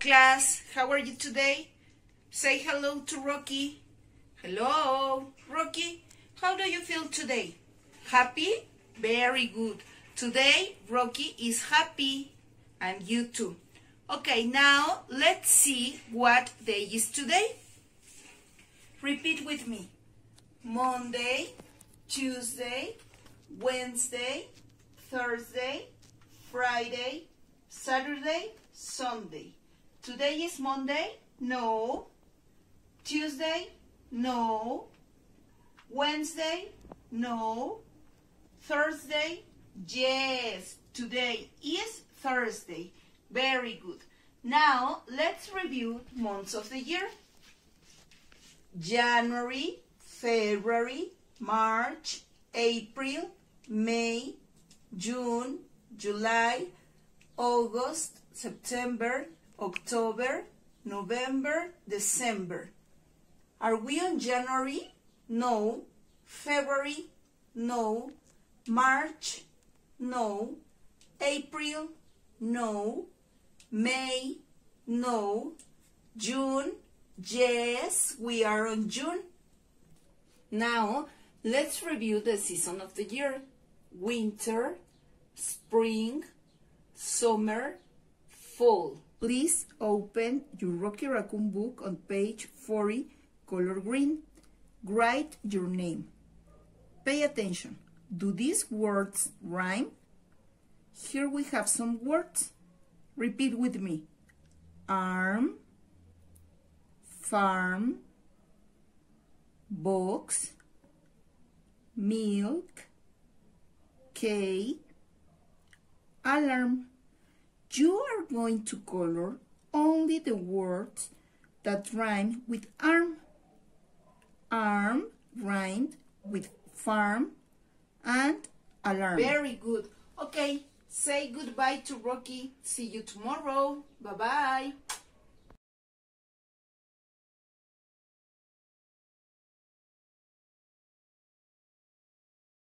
class. How are you today? Say hello to Rocky. Hello, Rocky. How do you feel today? Happy? Very good. Today, Rocky is happy. And you too. Okay, now let's see what day is today. Repeat with me. Monday, Tuesday, Wednesday, Thursday, Friday, Saturday, Sunday. Today is Monday? No. Tuesday? No. Wednesday? No. Thursday? Yes. Today is Thursday. Very good. Now, let's review months of the year. January, February, March, April, May, June, July, August, September, October, November, December. Are we on January? No. February? No. March? No. April? No. May? No. June? Yes, we are on June. Now, let's review the season of the year. Winter, spring, summer, fall. Please open your Rocky Raccoon book on page 40, color green. Write your name. Pay attention. Do these words rhyme? Here we have some words. Repeat with me. Arm, farm, box, milk, cake, alarm. You going to color only the words that rhyme with arm. Arm rhymed with farm and alarm. Very good. Okay, say goodbye to Rocky. See you tomorrow. Bye-bye.